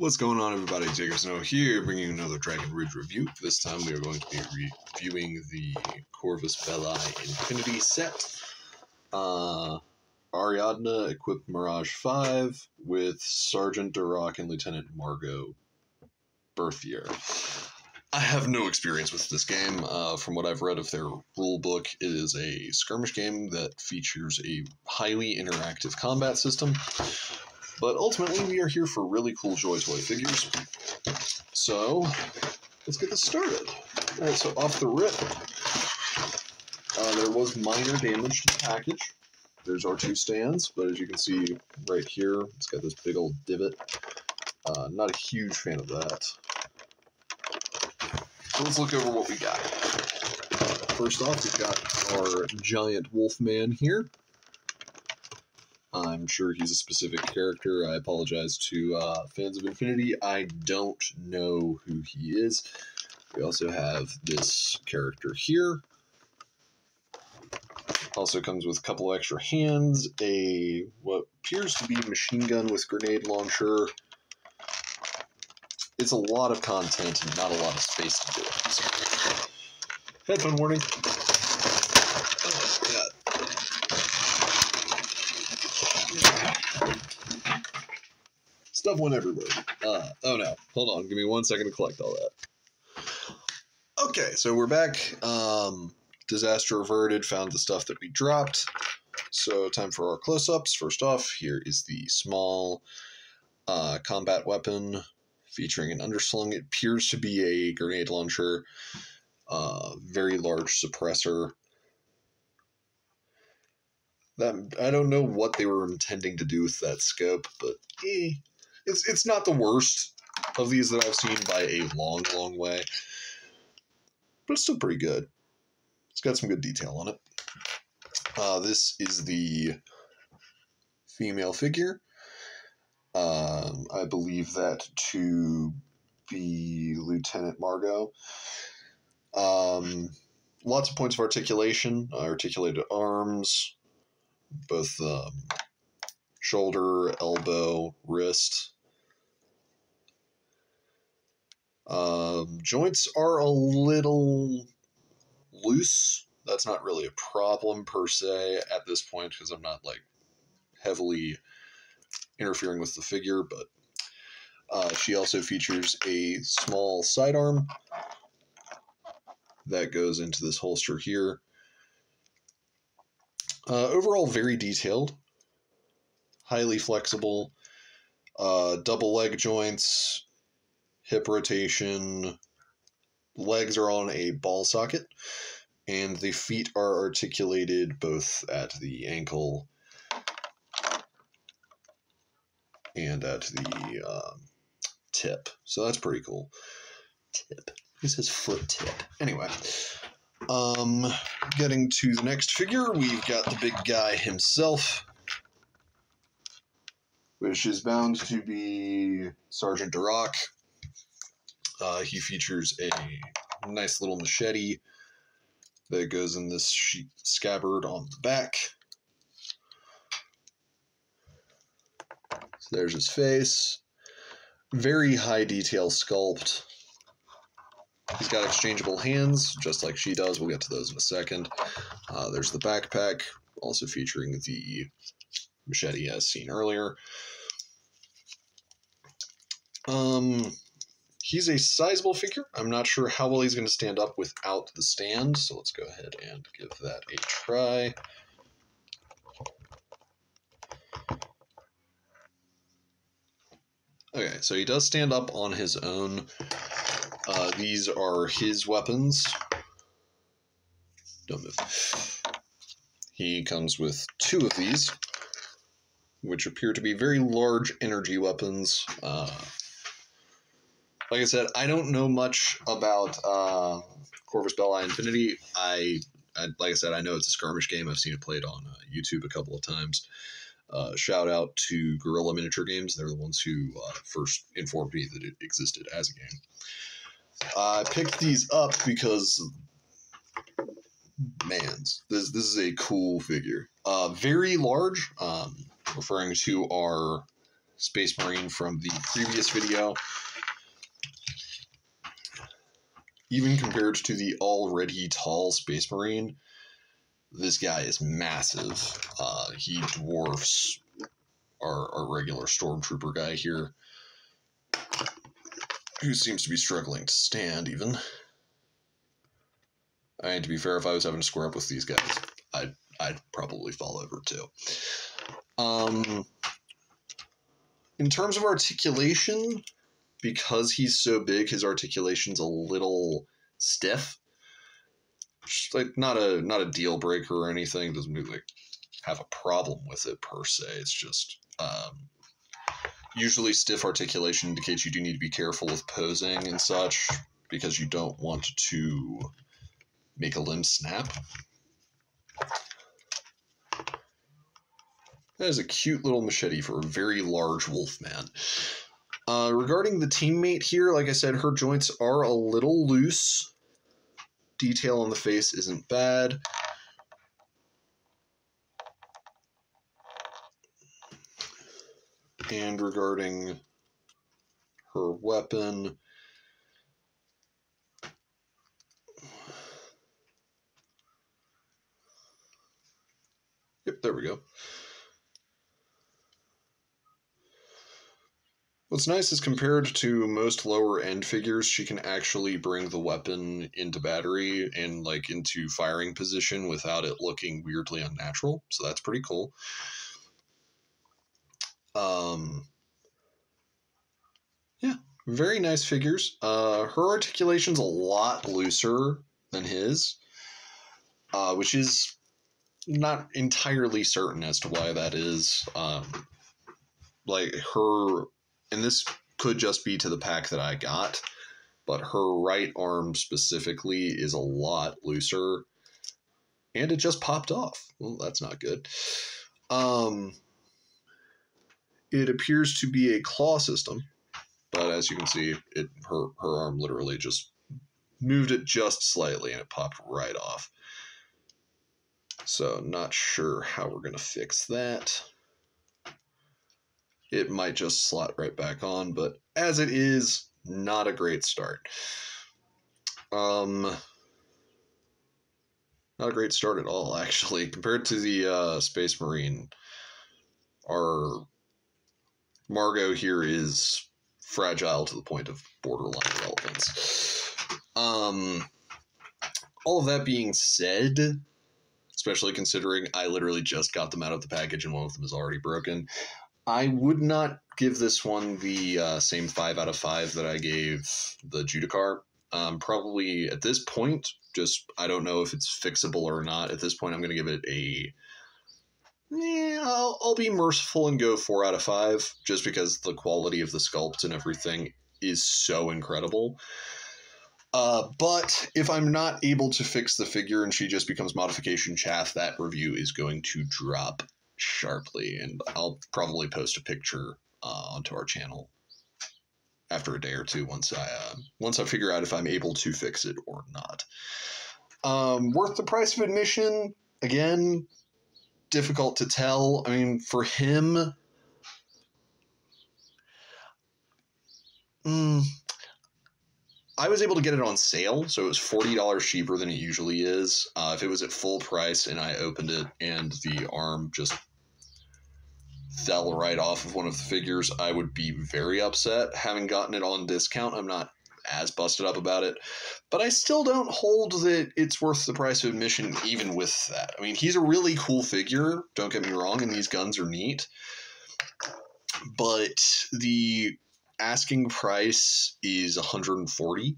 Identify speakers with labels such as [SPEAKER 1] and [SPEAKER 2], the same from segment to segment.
[SPEAKER 1] What's going on, everybody? Jacob Snow here, bringing another Dragon Ridge review. This time we are going to be reviewing the Corvus Belli Infinity set. Uh, Ariadna equipped Mirage 5 with Sergeant Duroc and Lieutenant Margot Berthier. I have no experience with this game. Uh, from what I've read of their rulebook, it is a skirmish game that features a highly interactive combat system but ultimately, we are here for really cool Joy Toy figures. So, let's get this started. Alright, so off the rip, uh, there was minor damage to the package. There's our two stands, but as you can see right here, it's got this big old divot. Uh, not a huge fan of that. So let's look over what we got. First off, we've got our giant wolf man here. I'm sure he's a specific character. I apologize to uh, fans of Infinity. I don't know who he is. We also have this character here. Also comes with a couple of extra hands, a what appears to be machine gun with grenade launcher. It's a lot of content and not a lot of space to do it. So. Headphone warning. Stuff went everywhere. Uh, oh no, hold on. Give me one second to collect all that. Okay, so we're back. Um, disaster averted. Found the stuff that we dropped. So time for our close-ups. First off, here is the small uh, combat weapon featuring an underslung. It appears to be a grenade launcher. Uh, very large suppressor. That I don't know what they were intending to do with that scope, but eh, it's it's not the worst of these that I've seen by a long, long way, but it's still pretty good. It's got some good detail on it. Uh, this is the female figure. Um, I believe that to be Lieutenant Margot. Um, lots of points of articulation, articulated arms, both um, shoulder, elbow, wrist. Um, joints are a little loose. That's not really a problem per se at this point because I'm not like heavily interfering with the figure, but uh, she also features a small sidearm that goes into this holster here. Uh, overall, very detailed, highly flexible, uh, double leg joints, hip rotation, legs are on a ball socket, and the feet are articulated both at the ankle and at the um, tip. So that's pretty cool. Tip. He says foot tip. Anyway, um, getting to the next figure, we've got the big guy himself, which is bound to be Sergeant Duroc. Uh, he features a nice little machete that goes in this sheet scabbard on the back. So there's his face. Very high detail sculpt. He's got exchangeable hands, just like she does. We'll get to those in a second. Uh, there's the backpack, also featuring the machete as seen earlier. Um, he's a sizable figure. I'm not sure how well he's going to stand up without the stand, so let's go ahead and give that a try. Okay, so he does stand up on his own. Uh, these are his weapons. Don't move. He comes with two of these, which appear to be very large energy weapons. Uh, like I said, I don't know much about uh, Corvus Belli Infinity. I, I, like I said, I know it's a skirmish game. I've seen it played on uh, YouTube a couple of times. Uh, shout out to Guerrilla Miniature Games. They're the ones who uh, first informed me that it existed as a game. I picked these up because, man, this this is a cool figure. Uh, very large, um, referring to our Space Marine from the previous video. Even compared to the already tall Space Marine, this guy is massive. Uh, he dwarfs our, our regular Stormtrooper guy here, who seems to be struggling to stand even. I mean, to be fair, if I was having to square up with these guys, I'd, I'd probably fall over too. Um, in terms of articulation, because he's so big, his articulation's a little stiff. Like not a not a deal breaker or anything. Doesn't mean like have a problem with it per se. It's just um, usually stiff articulation indicates you do need to be careful with posing and such because you don't want to make a limb snap. That is a cute little machete for a very large wolf man. Uh, regarding the teammate here, like I said, her joints are a little loose. Detail on the face isn't bad. And regarding her weapon, Yep, there we go. What's nice is compared to most lower end figures, she can actually bring the weapon into battery and like into firing position without it looking weirdly unnatural. So that's pretty cool. Um, yeah, very nice figures. Uh, her articulation's a lot looser than his, uh, which is not entirely certain as to why that is. Um, like her and this could just be to the pack that I got, but her right arm specifically is a lot looser, and it just popped off. Well, that's not good. Um, it appears to be a claw system, but as you can see, it her her arm literally just moved it just slightly, and it popped right off. So not sure how we're gonna fix that it might just slot right back on. But as it is, not a great start. Um, not a great start at all, actually, compared to the uh, Space Marine. Our Margot here is fragile to the point of borderline relevance. Um, all of that being said, especially considering I literally just got them out of the package and one of them is already broken, I would not give this one the uh, same five out of five that I gave the Judicar. Um, probably at this point, just I don't know if it's fixable or not. At this point, I'm going to give it a. Yeah, I'll, I'll be merciful and go four out of five, just because the quality of the sculpt and everything is so incredible. Uh, but if I'm not able to fix the figure and she just becomes modification chaff, that review is going to drop sharply, and I'll probably post a picture uh, onto our channel after a day or two once I uh, once I figure out if I'm able to fix it or not. Um, worth the price of admission? Again, difficult to tell. I mean, for him, mm, I was able to get it on sale, so it was forty dollars cheaper than it usually is. Uh, if it was at full price and I opened it and the arm just fell right off of one of the figures, I would be very upset. Having gotten it on discount, I'm not as busted up about it, but I still don't hold that it's worth the price of admission, even with that. I mean, he's a really cool figure, don't get me wrong, and these guns are neat, but the asking price is 140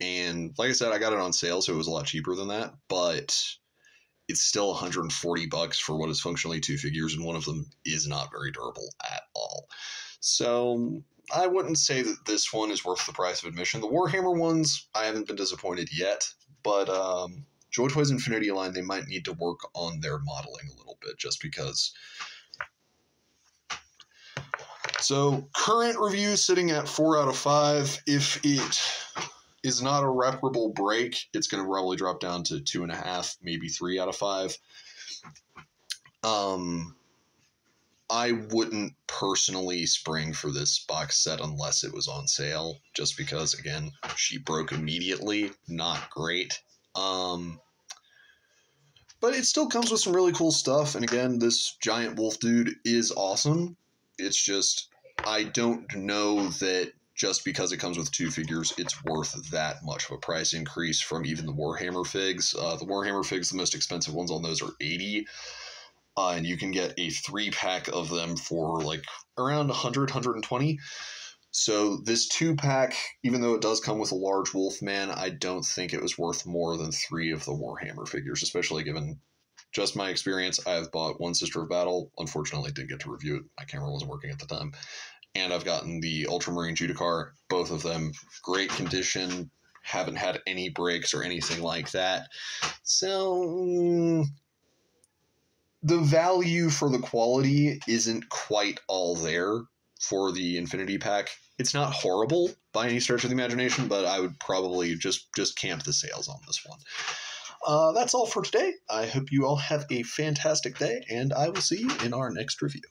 [SPEAKER 1] and like i said i got it on sale so it was a lot cheaper than that but it's still 140 bucks for what is functionally two figures, and one of them is not very durable at all. So I wouldn't say that this one is worth the price of admission. The Warhammer ones, I haven't been disappointed yet, but um, Joy Toys Infinity line, they might need to work on their modeling a little bit, just because. So current review sitting at four out of five. If it is not a reparable break, it's going to probably drop down to two and a half, maybe three out of five. Um, I wouldn't personally spring for this box set unless it was on sale, just because again, she broke immediately. Not great. Um, but it still comes with some really cool stuff. And again, this giant wolf dude is awesome. It's just I don't know that just because it comes with two figures, it's worth that much of a price increase from even the Warhammer figs. Uh, the Warhammer figs, the most expensive ones on those are eighty. Uh, and you can get a three pack of them for like around 100 120 so this two pack even though it does come with a large wolf man i don't think it was worth more than three of the warhammer figures especially given just my experience. I've bought one sister of battle. Unfortunately didn't get to review it. My camera wasn't working at the time and i've gotten the ultramarine judicar both of them great condition haven't had any breaks or anything like that so the value for the quality isn't quite all there for the Infinity Pack. It's not horrible by any stretch of the imagination, but I would probably just just camp the sales on this one. Uh, that's all for today. I hope you all have a fantastic day, and I will see you in our next review.